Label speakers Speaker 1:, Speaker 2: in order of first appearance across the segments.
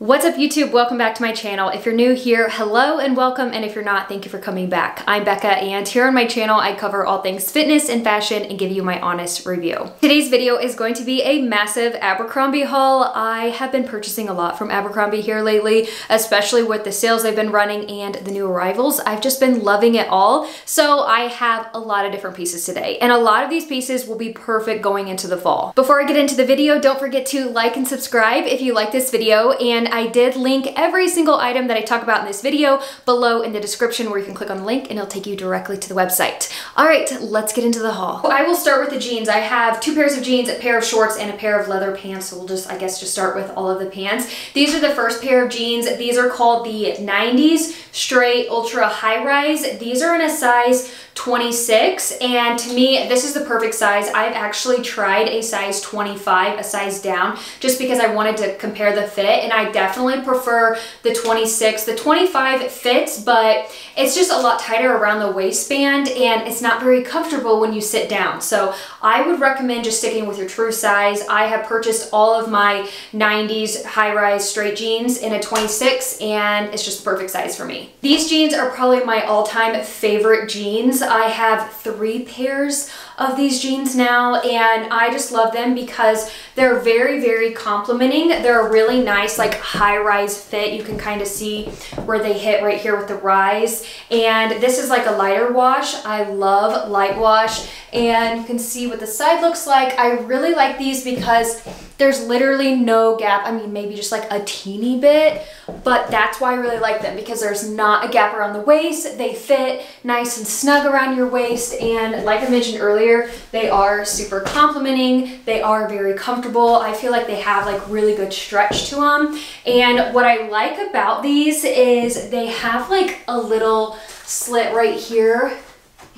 Speaker 1: What's up YouTube? Welcome back to my channel. If you're new here, hello and welcome. And if you're not, thank you for coming back. I'm Bekah and here on my channel, I cover all things fitness and fashion and give you my honest review. Today's video is going to be a massive Abercrombie haul. I have been purchasing a lot from Abercrombie here lately, especially with the sales they've been running and the new arrivals. I've just been loving it all. So I have a lot of different pieces today and a lot of these pieces will be perfect going into the fall. Before I get into the video, don't forget to like and subscribe if you like this video and I did link every single item that I talk about in this video below in the description where you can click on the link and it'll take you directly to the website. All right, let's get into the haul. I will start with the jeans. I have two pairs of jeans, a pair of shorts, and a pair of leather pants. So we'll just, I guess, just start with all of the pants. These are the first pair of jeans. These are called the 90s Straight Ultra High Rise. These are in a size 26 and to me this is the perfect size. I've actually tried a size 25, a size down, just because I wanted to compare the fit and I definitely prefer the 26. The 25 fits but it's just a lot tighter around the waistband and it's not very comfortable when you sit down. So I would recommend just sticking with your true size. I have purchased all of my 90s high-rise straight jeans in a 26 and it's just the perfect size for me. These jeans are probably my all-time favorite jeans. I have three pairs of these jeans now and I just love them because they're very, very complimenting. They're a really nice like high-rise fit. You can kind of see where they hit right here with the rise. And this is like a lighter wash. I love light wash and you can see what the side looks like. I really like these because there's literally no gap. I mean, maybe just like a teeny bit, but that's why I really like them because there's not a gap around the waist. They fit nice and snug around your waist. And like I mentioned earlier, they are super complimenting. They are very comfortable. I feel like they have like really good stretch to them. And what I like about these is they have like a little slit right here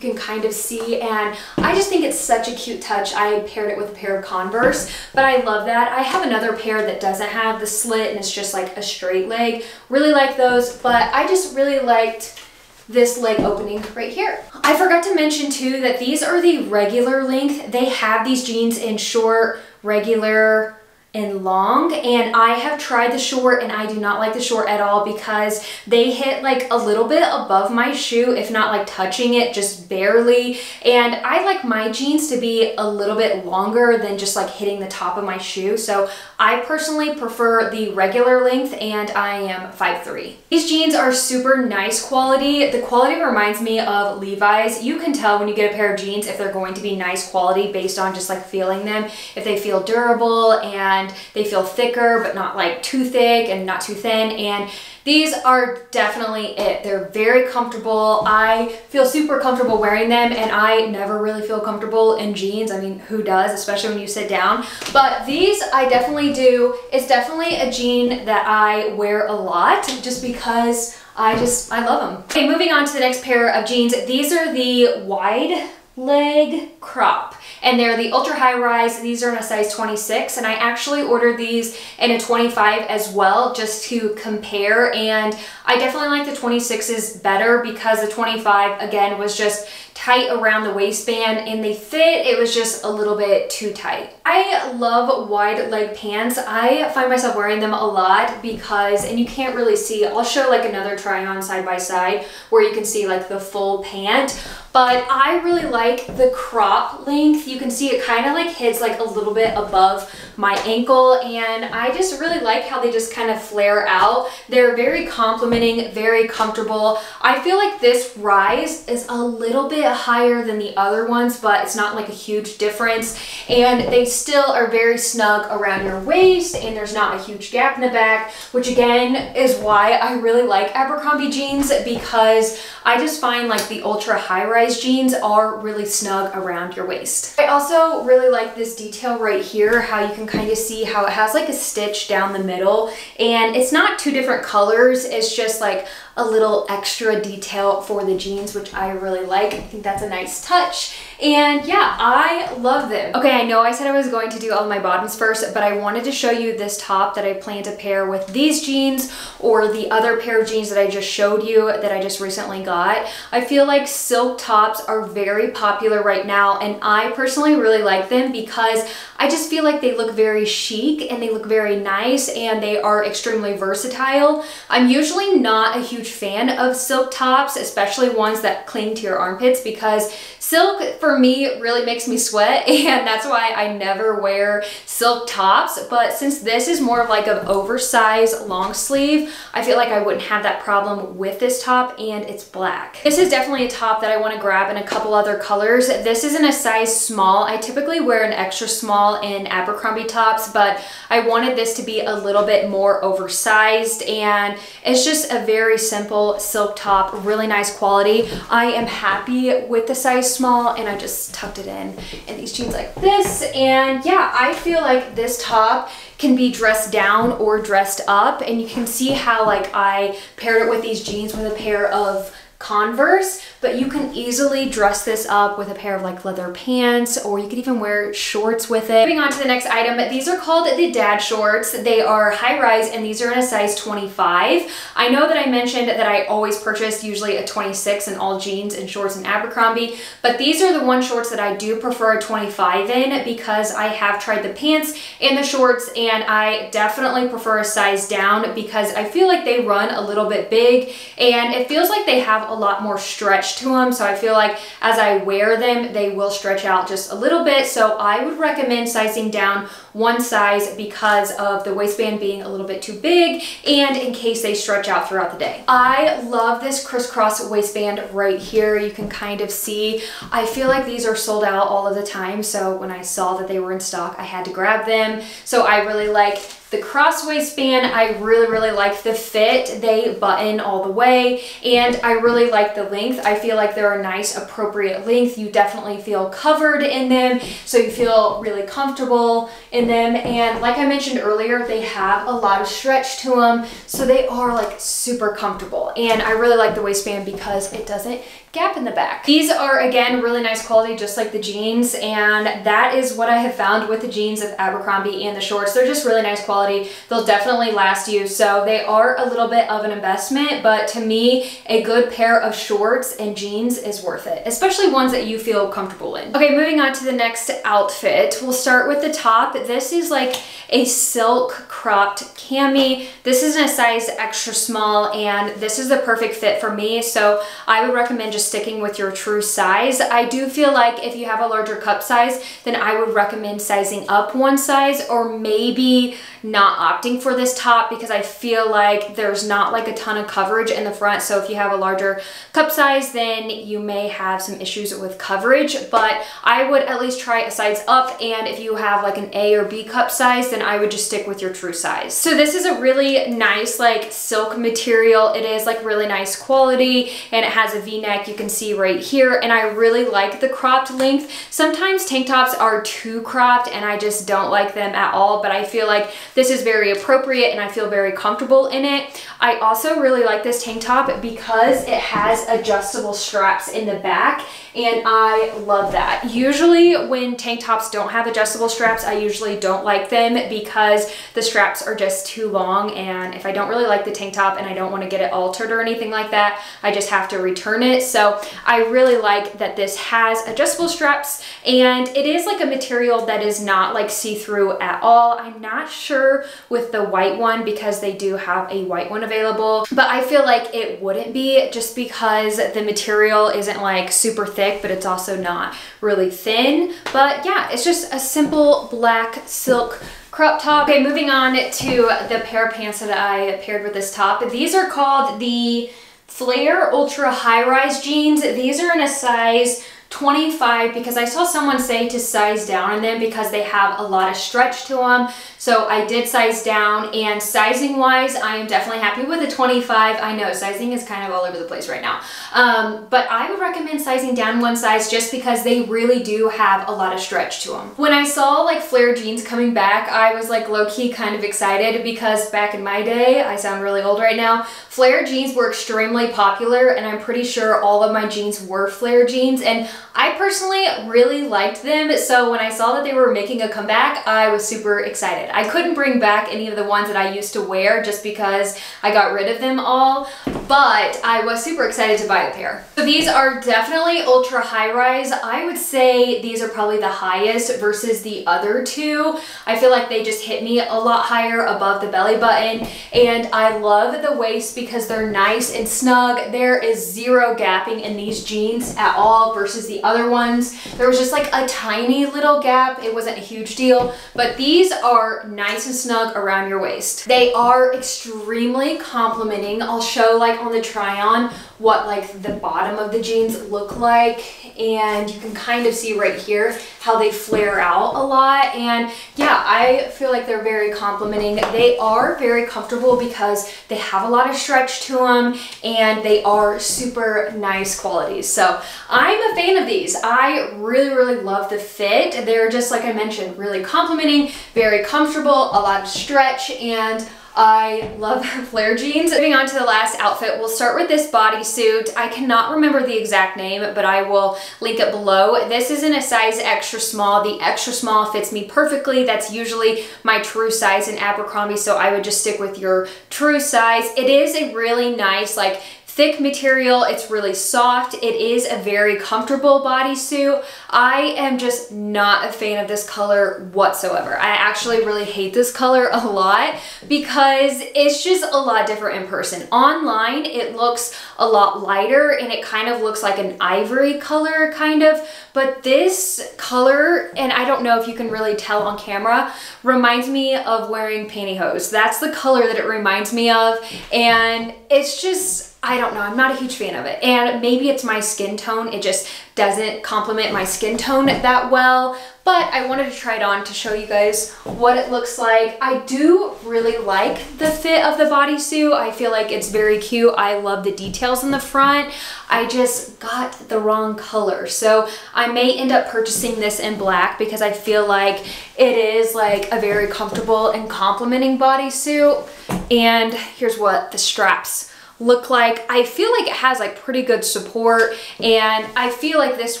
Speaker 1: you can kind of see and I just think it's such a cute touch. I paired it with a pair of Converse, but I love that. I have another pair that doesn't have the slit and it's just like a straight leg. Really like those, but I just really liked this leg opening right here. I forgot to mention too that these are the regular length. They have these jeans in short, regular, and long and I have tried the short and I do not like the short at all because they hit like a little bit above my shoe if not like touching it just barely and I like my jeans to be a little bit longer than just like hitting the top of my shoe so I personally prefer the regular length and I am 5'3". These jeans are super nice quality. The quality reminds me of Levi's. You can tell when you get a pair of jeans if they're going to be nice quality based on just like feeling them. If they feel durable and and they feel thicker but not like too thick and not too thin and these are definitely it. They're very comfortable. I feel super comfortable wearing them and I never really feel comfortable in jeans. I mean, who does, especially when you sit down. But these I definitely do. It's definitely a jean that I wear a lot just because I just, I love them. Okay, moving on to the next pair of jeans. These are the wide leg crop and they're the ultra high rise. These are in a size 26 and I actually ordered these in a 25 as well just to compare and I definitely like the 26s better because the 25 again was just tight around the waistband and they fit. It was just a little bit too tight. I love wide leg pants. I find myself wearing them a lot because and you can't really see I'll show like another try on side by side where you can see like the full pant but I really like the crop length. You can see it kind of like hits like a little bit above my ankle and I just really like how they just kind of flare out. They're very complimenting, very comfortable. I feel like this rise is a little bit higher than the other ones, but it's not like a huge difference. And they still are very snug around your waist and there's not a huge gap in the back, which again is why I really like Abercrombie jeans because I just find like the ultra high rise jeans are really snug around your waist. I also really like this detail right here, how you can kind of see how it has like a stitch down the middle and it's not two different colors. It's just like a little extra detail for the jeans, which I really like. I think that's a nice touch. And yeah, I love them. Okay, I know I said I was going to do all my bottoms first, but I wanted to show you this top that I plan to pair with these jeans or the other pair of jeans that I just showed you that I just recently got. I feel like silk tops are very popular right now and I personally really like them because I just feel like they look very chic and they look very nice and they are extremely versatile. I'm usually not a huge fan of silk tops, especially ones that cling to your armpits because silk for me really makes me sweat and that's why I never wear silk tops. But since this is more of like an oversized long sleeve, I feel like I wouldn't have that problem with this top and it's black. This is definitely a top that I want to grab in a couple other colors. This is in a size small. I typically wear an extra small in Abercrombie tops, but I wanted this to be a little bit more oversized and it's just a very simple silk top, really nice quality. I am happy with the size small and I just tucked it in in these jeans like this. And yeah, I feel like this top can be dressed down or dressed up and you can see how like I paired it with these jeans with a pair of Converse, but you can easily dress this up with a pair of like leather pants or you could even wear shorts with it. Moving on to the next item, these are called the dad shorts. They are high rise and these are in a size 25. I know that I mentioned that I always purchase usually a 26 in all jeans and shorts in Abercrombie, but these are the one shorts that I do prefer a 25 in because I have tried the pants and the shorts and I definitely prefer a size down because I feel like they run a little bit big and it feels like they have a lot more stretch to them. So I feel like as I wear them, they will stretch out just a little bit. So I would recommend sizing down one size because of the waistband being a little bit too big and in case they stretch out throughout the day. I love this crisscross waistband right here. You can kind of see, I feel like these are sold out all of the time. So when I saw that they were in stock, I had to grab them. So I really like the cross waistband, I really, really like the fit. They button all the way and I really like the length. I feel like they're a nice appropriate length. You definitely feel covered in them so you feel really comfortable in them. And like I mentioned earlier, they have a lot of stretch to them so they are like super comfortable. And I really like the waistband because it doesn't gap in the back. These are again really nice quality just like the jeans and that is what I have found with the jeans of Abercrombie and the shorts. They're just really nice quality. They'll definitely last you so they are a little bit of an investment but to me a good pair of shorts and jeans is worth it especially ones that you feel comfortable in. Okay moving on to the next outfit. We'll start with the top. This is like a silk cropped cami. This is in a size extra small and this is the perfect fit for me so I would recommend just sticking with your true size. I do feel like if you have a larger cup size, then I would recommend sizing up one size or maybe not opting for this top because I feel like there's not like a ton of coverage in the front. So if you have a larger cup size, then you may have some issues with coverage, but I would at least try a size up. And if you have like an A or B cup size, then I would just stick with your true size. So this is a really nice like silk material. It is like really nice quality and it has a v-neck you can see right here. And I really like the cropped length. Sometimes tank tops are too cropped and I just don't like them at all. But I feel like this is very appropriate and I feel very comfortable in it. I also really like this tank top because it has adjustable straps in the back and I love that. Usually when tank tops don't have adjustable straps, I usually don't like them because the straps are just too long and if I don't really like the tank top and I don't want to get it altered or anything like that, I just have to return it. So I really like that this has adjustable straps and it is like a material that is not like see-through at all. I'm not sure with the white one because they do have a white one available, but I feel like it wouldn't be just because the material isn't like super thick, but it's also not really thin. But yeah, it's just a simple black silk crop top. Okay, moving on to the pair of pants that I paired with this top. These are called the Flare Ultra High Rise Jeans. These are in a size 25 because I saw someone say to size down in them because they have a lot of stretch to them. So I did size down and sizing wise, I am definitely happy with a 25. I know sizing is kind of all over the place right now. Um, but I would recommend sizing down one size just because they really do have a lot of stretch to them. When I saw like flare jeans coming back, I was like low-key kind of excited because back in my day, I sound really old right now, flare jeans were extremely popular and I'm pretty sure all of my jeans were flare jeans and I personally really liked them. So when I saw that they were making a comeback, I was super excited. I couldn't bring back any of the ones that I used to wear just because I got rid of them all, but I was super excited to buy a pair. So these are definitely ultra high rise. I would say these are probably the highest versus the other two. I feel like they just hit me a lot higher above the belly button and I love the waist because they're nice and snug. There is zero gapping in these jeans at all versus the other ones. There was just like a tiny little gap. It wasn't a huge deal, but these are nice and snug around your waist. They are extremely complimenting. I'll show like on the try on what like the bottom of the jeans look like and you can kind of see right here how they flare out a lot. And yeah I feel like they're very complimenting. They are very comfortable because they have a lot of stretch to them and they are super nice qualities. So I'm a fan of these. I really really love the fit. They're just like I mentioned really complimenting very comfortable a lot of stretch and I love flare jeans. Moving on to the last outfit, we'll start with this bodysuit. I cannot remember the exact name, but I will link it below. This is in a size extra small. The extra small fits me perfectly. That's usually my true size in Abercrombie, so I would just stick with your true size. It is a really nice, like, thick material. It's really soft. It is a very comfortable bodysuit. I am just not a fan of this color whatsoever. I actually really hate this color a lot because it's just a lot different in person. Online, it looks a lot lighter and it kind of looks like an ivory color kind of, but this color, and I don't know if you can really tell on camera, reminds me of wearing pantyhose. That's the color that it reminds me of and it's just I don't know, I'm not a huge fan of it. And maybe it's my skin tone, it just doesn't complement my skin tone that well, but I wanted to try it on to show you guys what it looks like. I do really like the fit of the bodysuit. I feel like it's very cute. I love the details in the front. I just got the wrong color. So I may end up purchasing this in black because I feel like it is like a very comfortable and complimenting bodysuit. And here's what the straps look like. I feel like it has like pretty good support and I feel like this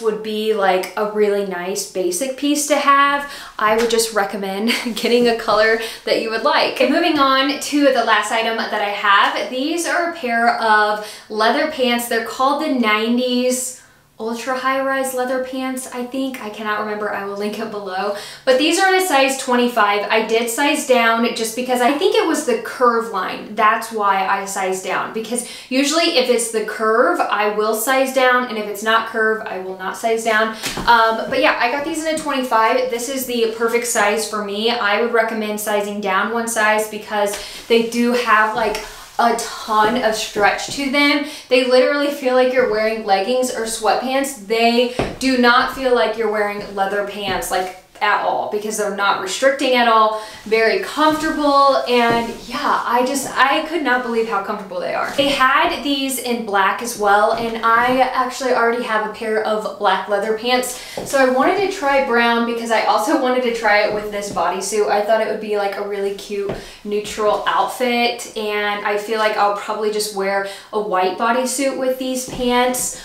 Speaker 1: would be like a really nice basic piece to have. I would just recommend getting a color that you would like. Moving on to the last item that I have. These are a pair of leather pants. They're called the 90s ultra high rise leather pants, I think. I cannot remember. I will link it below. But these are in a size 25. I did size down just because I think it was the curve line. That's why I sized down. Because usually if it's the curve, I will size down. And if it's not curve, I will not size down. Um, but yeah, I got these in a 25. This is the perfect size for me. I would recommend sizing down one size because they do have like a ton of stretch to them. They literally feel like you're wearing leggings or sweatpants. They do not feel like you're wearing leather pants. Like at all because they're not restricting at all, very comfortable, and yeah, I just, I could not believe how comfortable they are. They had these in black as well, and I actually already have a pair of black leather pants, so I wanted to try brown because I also wanted to try it with this bodysuit. I thought it would be like a really cute neutral outfit, and I feel like I'll probably just wear a white bodysuit with these pants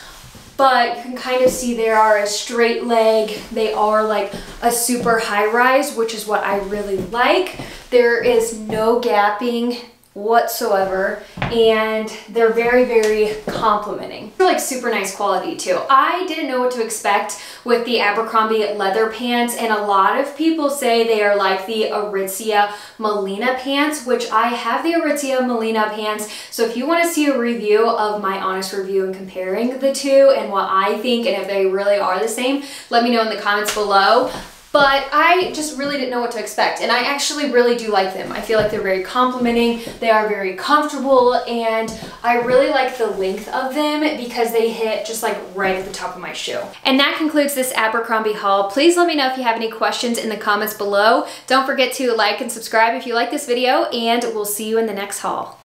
Speaker 1: but you can kind of see they are a straight leg. They are like a super high rise, which is what I really like. There is no gapping whatsoever and they're very very complimenting. They're like super nice quality too. I didn't know what to expect with the abercrombie leather pants and a lot of people say they are like the aritzia melina pants which i have the aritzia melina pants. So if you want to see a review of my honest review and comparing the two and what i think and if they really are the same let me know in the comments below but I just really didn't know what to expect. And I actually really do like them. I feel like they're very complimenting, they are very comfortable, and I really like the length of them because they hit just like right at the top of my shoe. And that concludes this Abercrombie haul. Please let me know if you have any questions in the comments below. Don't forget to like and subscribe if you like this video, and we'll see you in the next haul.